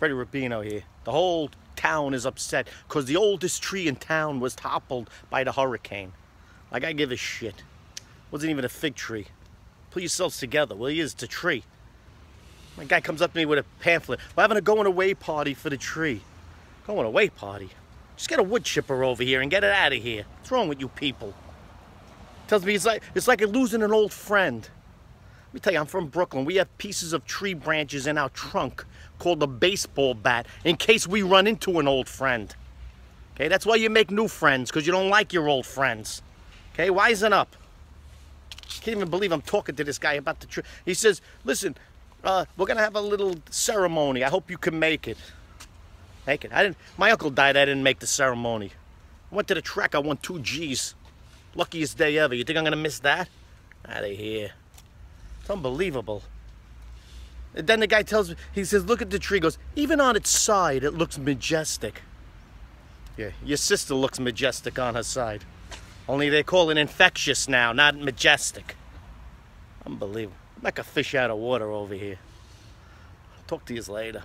Freddie Rubino here. The whole town is upset because the oldest tree in town was toppled by the hurricane. Like I give a shit. Wasn't even a fig tree. Pull yourselves together, will you? It's a tree. My guy comes up to me with a pamphlet. We're having a going away party for the tree. Going away party? Just get a wood chipper over here and get it out of here. What's wrong with you people? Tells me it's like it's like losing an old friend. Let me tell you, I'm from Brooklyn. We have pieces of tree branches in our trunk called a baseball bat in case we run into an old friend. Okay, that's why you make new friends, because you don't like your old friends. Okay, wisen up. Can't even believe I'm talking to this guy about the tree. He says, listen, uh, we're gonna have a little ceremony. I hope you can make it. Make it. I didn't. My uncle died. I didn't make the ceremony. I went to the track. I won two G's. Luckiest day ever. You think I'm gonna miss that? Out of here. It's unbelievable. Then the guy tells me, he says, look at the tree. He goes, even on its side, it looks majestic. Yeah, your sister looks majestic on her side. Only they call it infectious now, not majestic. Unbelievable. I'm like a fish out of water over here. Talk to you later.